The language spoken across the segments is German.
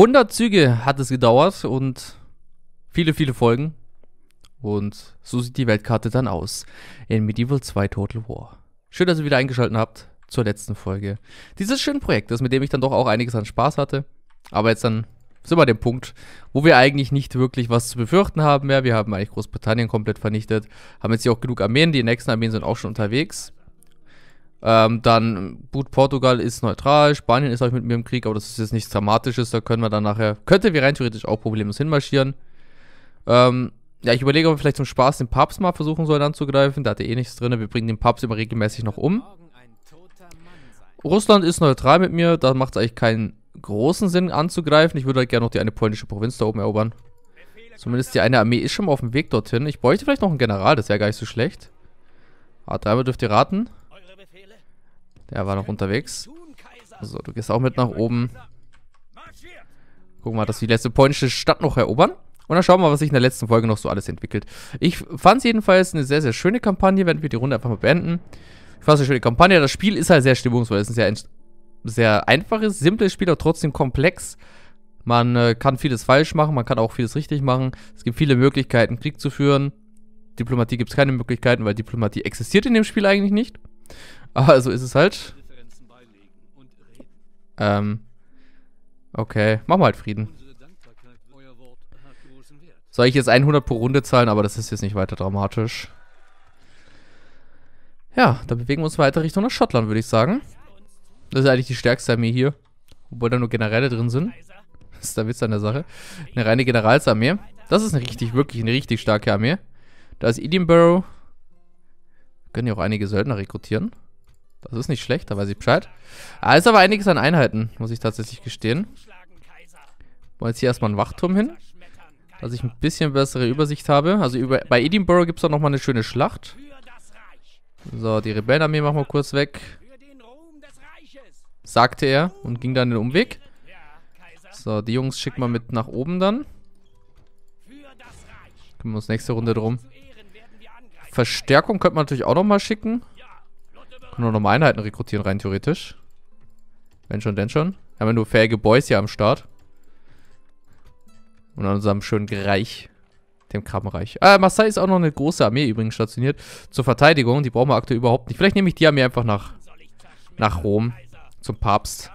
100 Züge hat es gedauert und viele, viele Folgen. Und so sieht die Weltkarte dann aus in Medieval 2 Total War. Schön, dass ihr wieder eingeschaltet habt zur letzten Folge dieses schönen Projektes, mit dem ich dann doch auch einiges an Spaß hatte. Aber jetzt dann sind wir an dem Punkt, wo wir eigentlich nicht wirklich was zu befürchten haben mehr. Wir haben eigentlich Großbritannien komplett vernichtet, haben jetzt hier auch genug Armeen, die nächsten Armeen sind auch schon unterwegs. Ähm, dann, gut, Portugal ist neutral, Spanien ist auch mit mir im Krieg, aber das ist jetzt nichts Dramatisches, da können wir dann nachher, könnte wir rein theoretisch auch problemlos hinmarschieren. Ähm, ja, ich überlege, ob wir vielleicht zum Spaß den Papst mal versuchen sollen anzugreifen, der hat ja eh nichts drin, wir bringen den Papst immer regelmäßig noch um. Russland ist neutral mit mir, da macht es eigentlich keinen großen Sinn anzugreifen. Ich würde halt gerne noch die eine polnische Provinz da oben erobern. Zumindest die eine Armee ist schon mal auf dem Weg dorthin. Ich bräuchte vielleicht noch einen General, das wäre gar nicht so schlecht. Ah, dreimal dürft ihr raten. Der war noch unterwegs. So, du gehst auch mit nach oben. Gucken wir mal, dass wir die letzte polnische Stadt noch erobern. Und dann schauen wir mal, was sich in der letzten Folge noch so alles entwickelt. Ich fand es jedenfalls eine sehr, sehr schöne Kampagne, wenn wir die Runde einfach mal beenden. Ich fand es eine schöne Kampagne. Das Spiel ist halt sehr stimmungsvoll. Es ist ein sehr, sehr einfaches, simples Spiel, aber trotzdem komplex. Man äh, kann vieles falsch machen, man kann auch vieles richtig machen. Es gibt viele Möglichkeiten, Krieg zu führen. Diplomatie gibt es keine Möglichkeiten, weil Diplomatie existiert in dem Spiel eigentlich nicht. Aber so ist es halt. Ähm. Okay, machen wir halt Frieden. Soll ich jetzt 100 pro Runde zahlen, aber das ist jetzt nicht weiter dramatisch. Ja, dann bewegen wir uns weiter Richtung nach Schottland, würde ich sagen. Das ist eigentlich die stärkste Armee hier. Obwohl da nur Generäle drin sind. Das ist der Witz an der Sache. Eine reine Generalsarmee. Das ist eine richtig, wirklich eine richtig starke Armee. Da ist Edinburgh. Können hier auch einige Söldner rekrutieren. Das ist nicht schlecht, da weiß ich Bescheid. Ah, ist aber einiges an Einheiten, muss ich tatsächlich gestehen. Wollen jetzt hier erstmal einen Wachturm hin. Dass ich ein bisschen bessere Übersicht habe. Also über, bei Edinburgh gibt es auch nochmal eine schöne Schlacht. So, die Rebellenarmee machen wir kurz weg. Sagte er und ging dann den Umweg. So, die Jungs schicken wir mit nach oben dann. Kümmern wir uns nächste Runde drum. Verstärkung könnte man natürlich auch nochmal schicken. Können wir nochmal Einheiten rekrutieren, rein theoretisch. Wenn schon, denn schon. Haben wir nur fähige Boys hier am Start. Und an unserem schönen Reich. Dem Krabbenreich. Äh, Marseille ist auch noch eine große Armee übrigens stationiert. Zur Verteidigung. Die brauchen wir aktuell überhaupt nicht. Vielleicht nehme ich die Armee einfach nach, nach Rom. Zum Papst.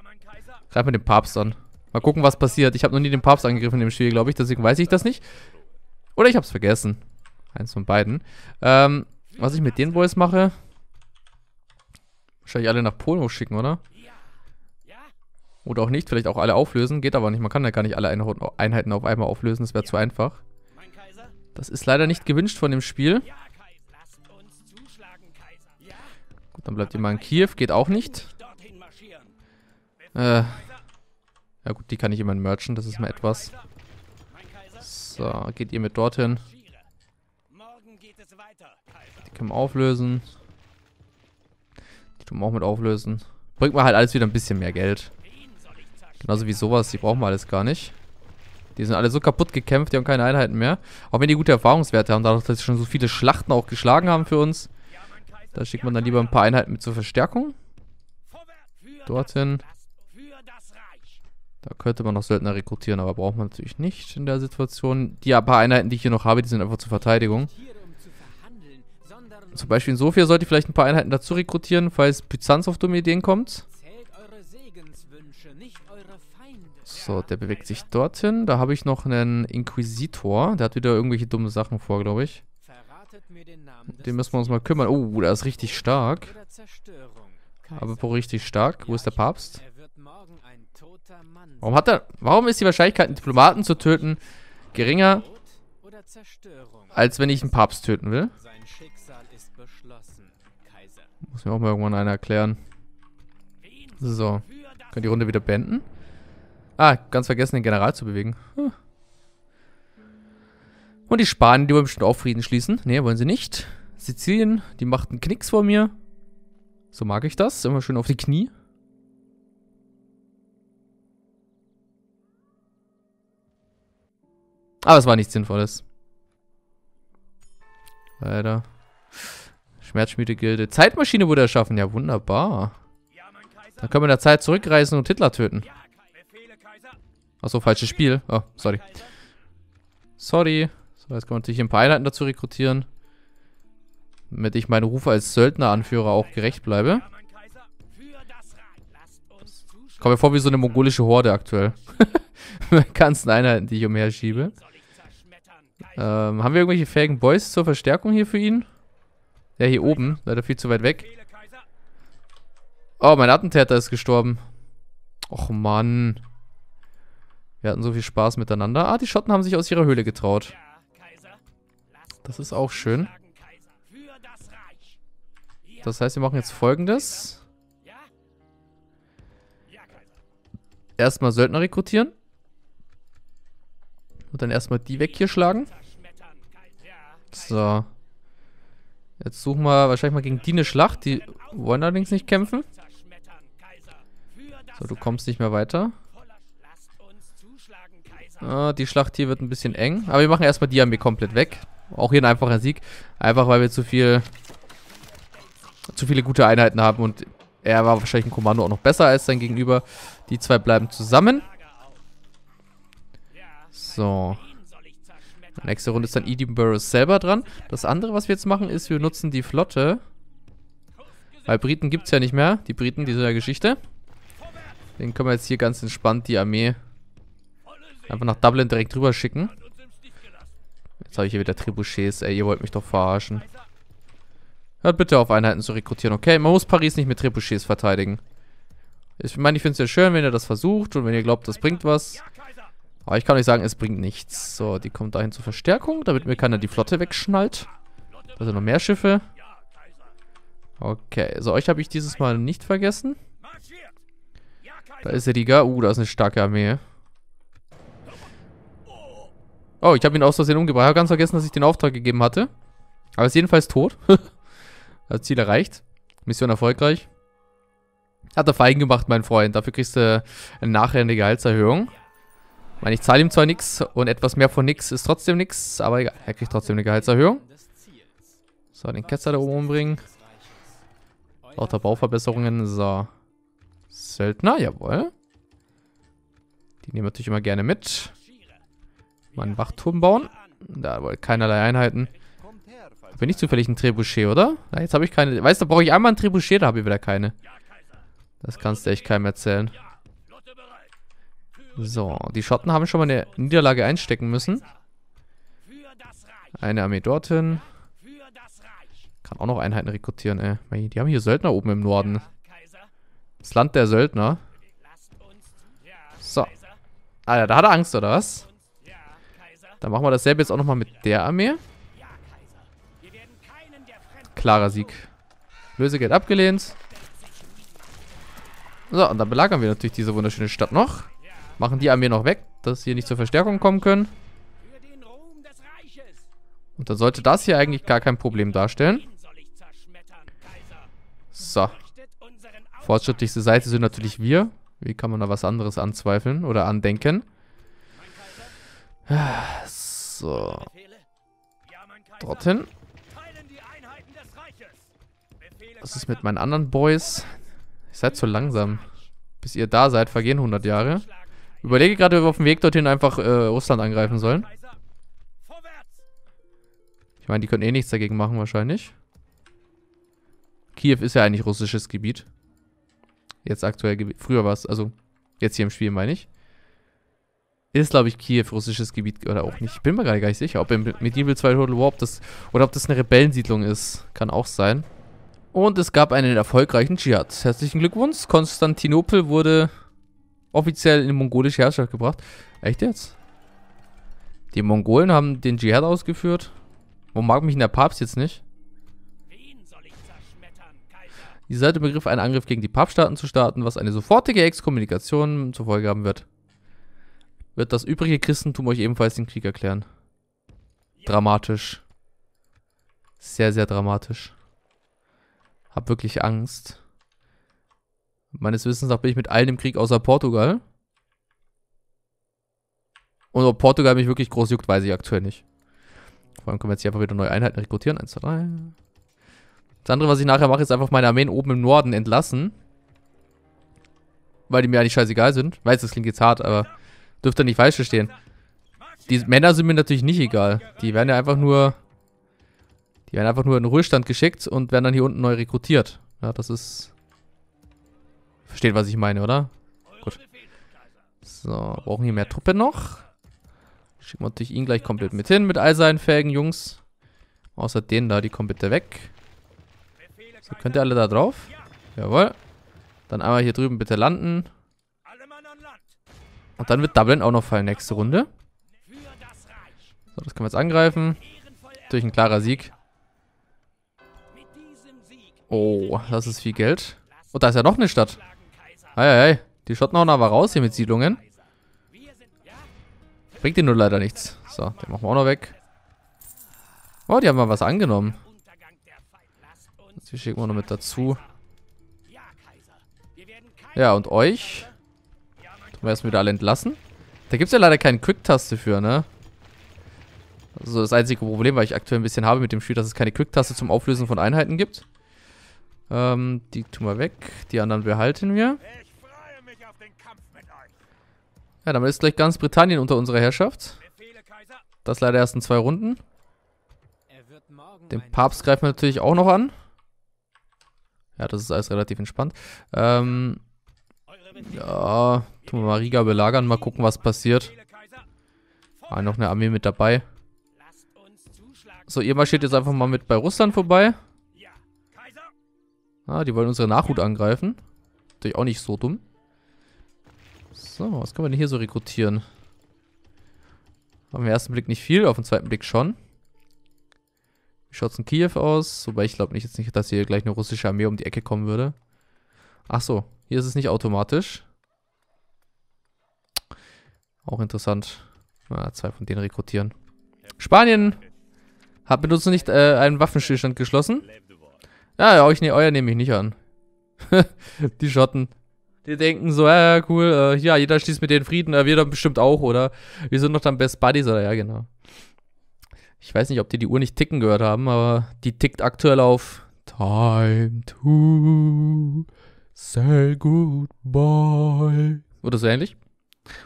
Greif mir den Papst an. Mal gucken, was passiert. Ich habe noch nie den Papst angegriffen in dem Spiel, glaube ich. Deswegen weiß ich das nicht. Oder ich habe es vergessen. Eins von beiden. Ähm, was ich mit den Boys mache. Wahrscheinlich alle nach Polen hochschicken, oder? Oder auch nicht. Vielleicht auch alle auflösen. Geht aber nicht. Man kann ja gar nicht alle Einheiten auf einmal auflösen. Das wäre zu einfach. Das ist leider nicht gewünscht von dem Spiel. Gut, dann bleibt ihr mal in Kiew. Geht auch nicht. Äh. Ja gut, die kann ich immer in Merchant. Das ist mal etwas. So, geht ihr mit dorthin. Können wir auflösen. Die tun wir auch mit auflösen. Bringt mir halt alles wieder ein bisschen mehr Geld. Genauso wie sowas, die brauchen wir alles gar nicht. Die sind alle so kaputt gekämpft, die haben keine Einheiten mehr. Auch wenn die gute Erfahrungswerte haben, dadurch, dass sie schon so viele Schlachten auch geschlagen haben für uns. Da schickt man dann lieber ein paar Einheiten mit zur Verstärkung. Dorthin. Da könnte man noch Söldner rekrutieren, aber braucht man natürlich nicht in der Situation. Die paar Einheiten, die ich hier noch habe, die sind einfach zur Verteidigung. Zum Beispiel in Sofia sollte ich vielleicht ein paar Einheiten dazu rekrutieren, falls Byzanz auf dumme Ideen kommt. So, der bewegt sich dorthin. Da habe ich noch einen Inquisitor. Der hat wieder irgendwelche dumme Sachen vor, glaube ich. Den müssen wir uns mal kümmern. Oh, der ist richtig stark. Aber richtig stark. Wo ist der Papst? Warum hat er... Warum ist die Wahrscheinlichkeit, einen Diplomaten zu töten, geringer, als wenn ich einen Papst töten will? Muss mir auch mal irgendwann einer erklären. So. Können die Runde wieder beenden? Ah, ganz vergessen, den General zu bewegen. Hm. Und die Spanier, die wollen bestimmt auch Frieden schließen. Ne, wollen sie nicht. Sizilien, die macht einen Knicks vor mir. So mag ich das. Immer schön auf die Knie. Aber es war nichts Sinnvolles. Leider. Schmerzschmiede-Gilde. Zeitmaschine wurde erschaffen. Ja, wunderbar. Dann können wir in der Zeit zurückreisen und Hitler töten. Achso, falsches Spiel. Oh, sorry. Sorry. So, jetzt kann man natürlich ein paar Einheiten dazu rekrutieren. Damit ich meinen Ruf als Söldneranführer auch gerecht bleibe. Kommt mir vor wie so eine mongolische Horde aktuell. Mit ganzen Einheiten, die ich umher schiebe. Ähm, haben wir irgendwelche fähigen Boys zur Verstärkung hier für ihn? Ja, hier oben. Leider viel zu weit weg. Oh, mein Attentäter ist gestorben. Och, Mann. Wir hatten so viel Spaß miteinander. Ah, die Schotten haben sich aus ihrer Höhle getraut. Das ist auch schön. Das heißt, wir machen jetzt folgendes. Erstmal Söldner rekrutieren. Und dann erstmal die weg hier schlagen. So. Jetzt suchen wir wahrscheinlich mal gegen die eine Schlacht. Die wollen allerdings nicht kämpfen. So, du kommst nicht mehr weiter. Ah, die Schlacht hier wird ein bisschen eng. Aber wir machen erstmal die Armee komplett weg. Auch hier ein einfacher Sieg. Einfach, weil wir zu viel... zu viele gute Einheiten haben. Und er war wahrscheinlich ein Kommando auch noch besser als sein Gegenüber. Die zwei bleiben zusammen. So. Nächste Runde ist dann Edinburgh selber dran. Das andere, was wir jetzt machen, ist, wir nutzen die Flotte. Weil Briten gibt es ja nicht mehr. Die Briten, die sind ja Geschichte. Den können wir jetzt hier ganz entspannt die Armee einfach nach Dublin direkt rüber schicken. Jetzt habe ich hier wieder Trebuchets. Ey, ihr wollt mich doch verarschen. Hört bitte auf, Einheiten zu rekrutieren. Okay, man muss Paris nicht mit Trebuchets verteidigen. Ich meine, ich finde es ja schön, wenn ihr das versucht und wenn ihr glaubt, das bringt was. Aber ich kann euch sagen, es bringt nichts. So, die kommt dahin zur Verstärkung, damit mir keiner die Flotte wegschnallt. Also noch mehr Schiffe. Okay, so euch habe ich dieses Mal nicht vergessen. Da ist Riga. Uh, da ist eine starke Armee. Oh, ich habe ihn aus Versehen umgebracht. Ich habe ganz vergessen, dass ich den Auftrag gegeben hatte. Aber ist jedenfalls tot. das Ziel erreicht. Mission erfolgreich. Hat er fein gemacht, mein Freund. Dafür kriegst du eine nachher Gehaltserhöhung. Meine, ich zahle ihm zwar nichts und etwas mehr von nichts ist trotzdem nichts, aber egal. Er kriegt trotzdem eine Gehaltserhöhung. So, den Ketzer da oben umbringen. Lauter Bauverbesserungen. So. Söldner, jawohl. Die nehmen wir natürlich immer gerne mit. Mal einen Wachturm bauen. Da wohl keinerlei Einheiten. Bin ich zufällig ein Trebuchet, oder? Na, jetzt habe ich keine. Weißt du, brauche ich einmal ein Trebuchet, da habe ich wieder keine. Das kannst du echt keinem erzählen. So, die Schotten haben schon mal eine Niederlage einstecken müssen. Eine Armee dorthin. Kann auch noch Einheiten rekrutieren, ey. Die haben hier Söldner oben im Norden. Das Land der Söldner. So. Alter, da hat er Angst, oder was? Dann machen wir dasselbe jetzt auch nochmal mit der Armee. Klarer Sieg. Lösegeld abgelehnt. So, und dann belagern wir natürlich diese wunderschöne Stadt noch. Machen die Armee noch weg, dass sie nicht zur Verstärkung kommen können. Und dann sollte das hier eigentlich gar kein Problem darstellen. So. Fortschrittlichste Seite sind natürlich wir. Wie kann man da was anderes anzweifeln oder andenken? So. Dorthin. Was ist mit meinen anderen Boys? Ihr seid zu langsam. Bis ihr da seid, vergehen 100 Jahre. Überlege gerade, ob wir auf dem Weg dorthin einfach äh, Russland angreifen sollen. Ich meine, die können eh nichts dagegen machen wahrscheinlich. Kiew ist ja eigentlich russisches Gebiet. Jetzt aktuell, früher war es, also jetzt hier im Spiel meine ich. Ist, glaube ich, Kiew russisches Gebiet oder auch nicht. Ich bin mir gerade gar nicht sicher, ob im Medieval 2 Total War, ob das, oder ob das eine Rebellensiedlung ist. Kann auch sein. Und es gab einen erfolgreichen Dschihad. Herzlichen Glückwunsch. Konstantinopel wurde offiziell in mongolische Herrschaft gebracht. Echt jetzt? Die Mongolen haben den Dschihad ausgeführt. Warum mag mich der Papst jetzt nicht? Die Seite begriff einen Angriff gegen die Papststaaten zu starten, was eine sofortige Exkommunikation zur Folge haben wird. Wird das übrige Christentum euch ebenfalls den Krieg erklären. Dramatisch. Sehr, sehr dramatisch. Hab wirklich Angst. Meines Wissens nach bin ich mit allen im Krieg außer Portugal. Und ob Portugal mich wirklich groß juckt, weiß ich aktuell nicht. Vor allem können wir jetzt hier einfach wieder neue Einheiten rekrutieren. 1, 2, 3. Das andere, was ich nachher mache, ist einfach meine Armeen oben im Norden entlassen. Weil die mir eigentlich scheißegal sind. Weiß, das klingt jetzt hart, aber Dürft ihr nicht falsch verstehen. Die Männer sind mir natürlich nicht egal. Die werden ja einfach nur... Die werden einfach nur in den Ruhestand geschickt und werden dann hier unten neu rekrutiert. Ja, das ist... Versteht, was ich meine, oder? Gut. So, brauchen hier mehr Truppe noch. Schicken wir natürlich ihn gleich komplett mit hin, mit all seinen fähigen Jungs. Außer denen da, die kommen bitte weg. So, könnt ihr alle da drauf? Jawohl. Dann einmal hier drüben bitte landen. Und dann wird Dublin auch noch fallen nächste Runde. So, das können wir jetzt angreifen. Durch ein klarer Sieg. Oh, das ist viel Geld. Und da ist ja noch eine Stadt. Hey, hey, Die schotten auch noch aber raus hier mit Siedlungen. Bringt dir nur leider nichts. So, den machen wir auch noch weg. Oh, die haben mal was angenommen. Die schicken wir noch mit dazu. Ja, und euch? Tun wir erstmal wieder alle entlassen. Da gibt es ja leider keine Quick-Taste für, ne? Also das einzige Problem, weil ich aktuell ein bisschen habe mit dem Spiel, dass es keine Quick-Taste zum Auflösen von Einheiten gibt. Ähm, die tun wir weg. Die anderen behalten wir. Ja, damit ist gleich ganz Britannien unter unserer Herrschaft. Das leider erst in zwei Runden. Den Papst greifen wir natürlich auch noch an. Ja, das ist alles relativ entspannt. Ähm, ja, tun wir mal Riga belagern, mal gucken, was passiert. Ah, noch eine Armee mit dabei. So, ihr marschiert jetzt einfach mal mit bei Russland vorbei. Ah, die wollen unsere Nachhut angreifen. Natürlich auch nicht so dumm. So, was können wir denn hier so rekrutieren? Wir im ersten Blick nicht viel, auf den zweiten Blick schon. Wie schaut es in Kiew aus? Wobei ich glaube nicht nicht, dass hier gleich eine russische Armee um die Ecke kommen würde. Ach so, hier ist es nicht automatisch. Auch interessant. Ah, zwei von denen rekrutieren. Spanien hat mit uns nicht äh, einen Waffenstillstand geschlossen. Ja, ja euch ne, euer nehme ich nicht an. die Schotten. Die denken so, ja, cool, äh, ja, jeder schließt mit denen Frieden, äh, wir dann bestimmt auch, oder? Wir sind doch dann Best Buddies, oder? Ja, genau. Ich weiß nicht, ob die die Uhr nicht ticken gehört haben, aber die tickt aktuell auf Time to say goodbye. Oder so ähnlich.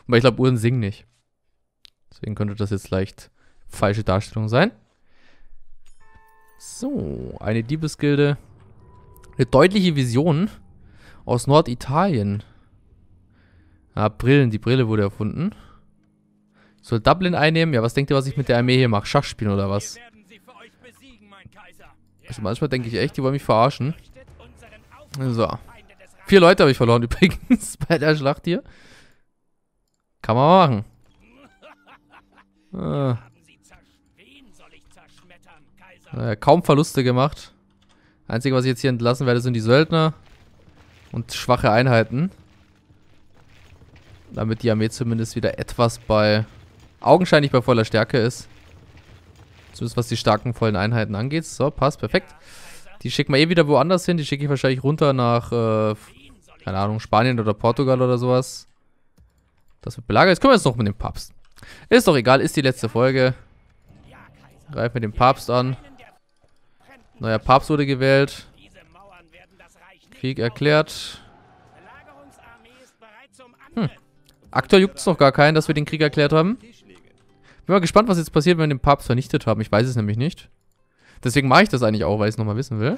Aber ich glaube, Uhren singen nicht. Deswegen könnte das jetzt leicht falsche Darstellung sein. So, eine Diebesgilde. Eine deutliche Vision aus Norditalien. Ah, Brillen. Die Brille wurde erfunden. Soll Dublin einnehmen? Ja, was denkt ihr, was ich mit der Armee hier mache? Schach spielen oder was? Also manchmal denke ich echt, die wollen mich verarschen. So. Vier Leute habe ich verloren übrigens bei der Schlacht hier. Kann man machen. Ah. Naja, kaum Verluste gemacht. Einzige, was ich jetzt hier entlassen werde, sind die Söldner. Und schwache Einheiten. Damit die Armee zumindest wieder etwas bei... Augenscheinlich bei voller Stärke ist. Zumindest was die starken vollen Einheiten angeht. So, passt, perfekt. Die schicken wir eh wieder woanders hin. Die schicke ich wahrscheinlich runter nach, äh, keine Ahnung, Spanien oder Portugal oder sowas. Das wird belagert. Jetzt können wir jetzt noch mit dem Papst. Ist doch egal, ist die letzte Folge. Greifen wir den Papst an. Neuer Papst wurde gewählt. Krieg erklärt. Hm. Aktuell juckt es noch gar keinen, dass wir den Krieg erklärt haben. Bin mal gespannt, was jetzt passiert, wenn wir den Papst vernichtet haben. Ich weiß es nämlich nicht. Deswegen mache ich das eigentlich auch, weil ich es nochmal wissen will.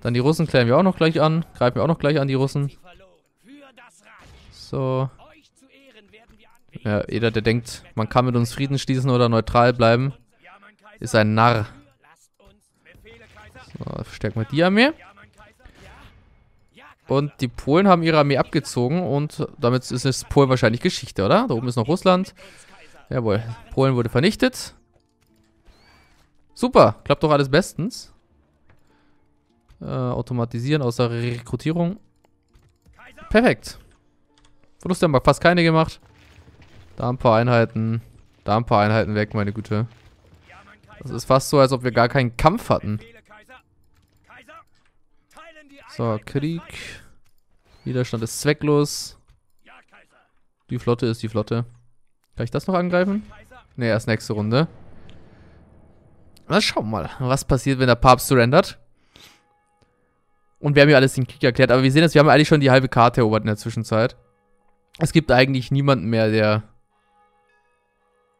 Dann die Russen klären wir auch noch gleich an. Greifen wir auch noch gleich an, die Russen. So. Ja, jeder, der denkt, man kann mit uns Frieden schließen oder neutral bleiben, ist ein Narr. So, verstärken wir die Armee. Und die Polen haben ihre Armee abgezogen und damit ist es Polen wahrscheinlich Geschichte, oder? Da oben ist noch Russland. Jawohl, Polen wurde vernichtet. Super, klappt doch alles bestens. Äh, automatisieren außer Rekrutierung. Perfekt. Verluste haben wir fast keine gemacht. Da ein paar Einheiten. Da ein paar Einheiten weg, meine Güte. Das ist fast so, als ob wir gar keinen Kampf hatten. So, Krieg. Widerstand ist zwecklos. Die Flotte ist die Flotte. Kann ich das noch angreifen? Ne, erst nächste Runde. Na, schauen wir mal, was passiert, wenn der Papst surrendert. Und wir haben ja alles den Krieg erklärt. Aber wir sehen jetzt, wir haben eigentlich schon die halbe Karte erobert in der Zwischenzeit. Es gibt eigentlich niemanden mehr, der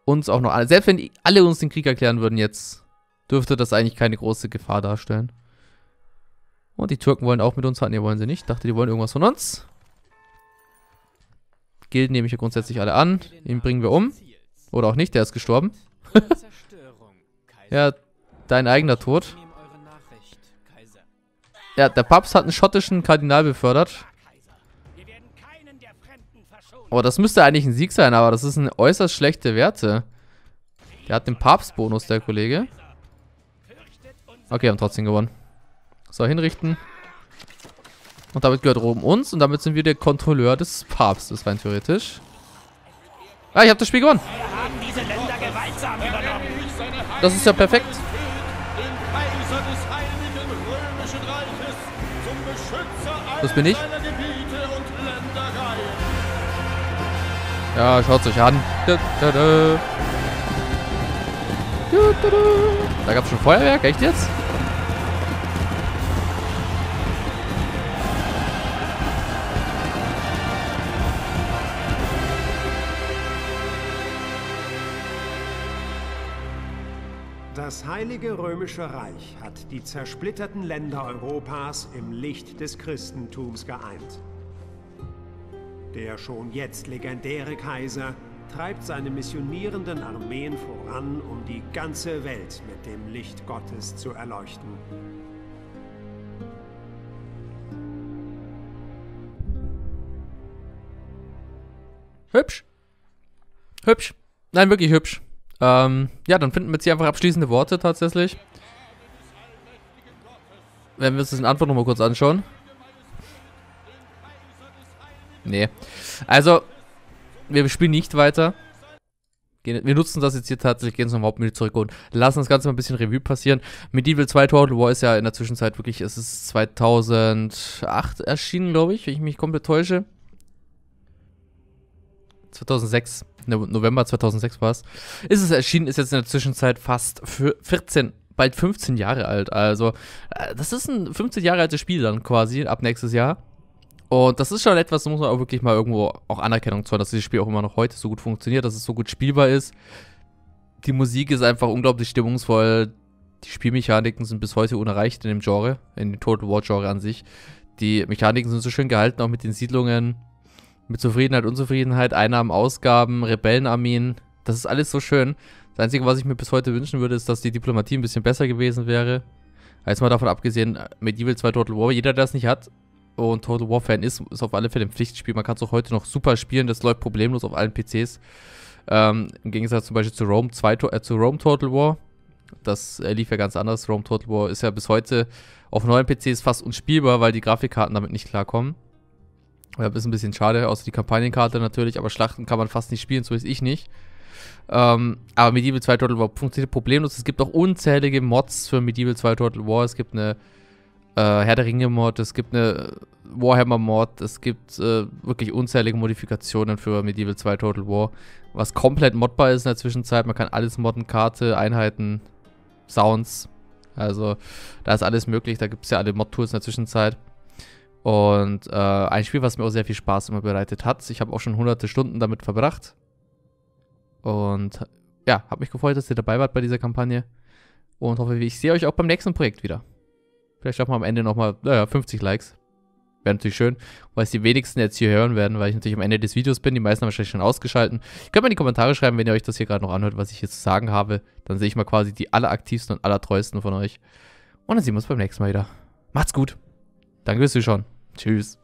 uns auch noch. Selbst wenn alle uns den Krieg erklären würden jetzt, dürfte das eigentlich keine große Gefahr darstellen. Und die Türken wollen auch mit uns handeln. Nee, wollen sie nicht. Dachte, die wollen irgendwas von uns. Gilden nehme ich ja grundsätzlich alle an. Ihn bringen wir um. Oder auch nicht, der ist gestorben. ja, dein eigener Tod. Ja, der Papst hat einen schottischen Kardinal befördert. Oh, das müsste eigentlich ein Sieg sein, aber das ist eine äußerst schlechte Werte. Der hat den Papstbonus, der Kollege. Okay, haben trotzdem gewonnen. So, hinrichten. Und damit gehört Rom uns und damit sind wir der Kontrolleur des Papstes, rein theoretisch. Ah, ich habe das Spiel gewonnen. Das ist ja perfekt. Das bin ich. Ja, schaut euch an. Da, da, da. da gab es schon Feuerwerk, echt jetzt? Das Heilige Römische Reich hat die zersplitterten Länder Europas im Licht des Christentums geeint. Der schon jetzt legendäre Kaiser treibt seine missionierenden Armeen voran, um die ganze Welt mit dem Licht Gottes zu erleuchten. Hübsch. Hübsch. Nein, wirklich hübsch. Ähm, ja, dann finden wir jetzt hier einfach abschließende Worte tatsächlich. Wenn wir uns das in Antwort nochmal kurz anschauen. Nee. Also, wir spielen nicht weiter. Wir nutzen das jetzt hier tatsächlich, gehen zum Hauptmenü zurück und lassen das Ganze mal ein bisschen Revue passieren. Medieval 2 Total War ist ja in der Zwischenzeit wirklich, es ist 2008 erschienen, glaube ich, wenn ich mich komplett täusche. 2006, November 2006 war es. Ist es erschienen, ist jetzt in der Zwischenzeit fast 14, bald 15 Jahre alt. Also, äh, das ist ein 15 Jahre altes Spiel dann quasi, ab nächstes Jahr. Und das ist schon etwas, muss man auch wirklich mal irgendwo auch Anerkennung zollen, dass dieses Spiel auch immer noch heute so gut funktioniert, dass es so gut spielbar ist. Die Musik ist einfach unglaublich stimmungsvoll. Die Spielmechaniken sind bis heute unerreicht in dem Genre, in dem Total War Genre an sich. Die Mechaniken sind so schön gehalten, auch mit den Siedlungen, mit Zufriedenheit, Unzufriedenheit, Einnahmen, Ausgaben, Rebellenarmeen. Das ist alles so schön. Das Einzige, was ich mir bis heute wünschen würde, ist, dass die Diplomatie ein bisschen besser gewesen wäre. Jetzt mal davon abgesehen, Medieval 2 Total War, jeder, der das nicht hat, und Total War Fan ist, ist auf alle Fälle ein Pflichtspiel. Man kann es auch heute noch super spielen, das läuft problemlos auf allen PCs. Ähm, Im Gegensatz zum Beispiel zu Rome, 2, äh, zu Rome Total War. Das äh, lief ja ganz anders. Rome Total War ist ja bis heute auf neuen PCs fast unspielbar, weil die Grafikkarten damit nicht klarkommen. Das ist ein bisschen schade, außer die Kampagnenkarte natürlich, aber Schlachten kann man fast nicht spielen, so ist ich nicht. Ähm, aber Medieval 2 Total War funktioniert problemlos. Es gibt auch unzählige Mods für Medieval 2 Total War. Es gibt eine äh, Herr der Ringe-Mod, es gibt eine Warhammer-Mod, es gibt äh, wirklich unzählige Modifikationen für Medieval 2 Total War, was komplett modbar ist in der Zwischenzeit. Man kann alles modden, Karte, Einheiten, Sounds. Also da ist alles möglich, da gibt es ja alle Mod-Tools in der Zwischenzeit. Und äh, ein Spiel, was mir auch sehr viel Spaß immer bereitet hat. Ich habe auch schon hunderte Stunden damit verbracht. Und ja, habe mich gefreut, dass ihr dabei wart bei dieser Kampagne. Und hoffe, ich sehe euch auch beim nächsten Projekt wieder. Vielleicht schaffen wir am Ende nochmal, naja, 50 Likes. Wäre natürlich schön, weil es die wenigsten jetzt hier hören werden, weil ich natürlich am Ende des Videos bin. Die meisten haben wahrscheinlich schon ausgeschalten. Ihr könnt mal in die Kommentare schreiben, wenn ihr euch das hier gerade noch anhört, was ich hier zu sagen habe. Dann sehe ich mal quasi die alleraktivsten und allertreuesten von euch. Und dann sehen wir uns beim nächsten Mal wieder. Macht's gut. Danke fürs Zuschauen. Tschüss.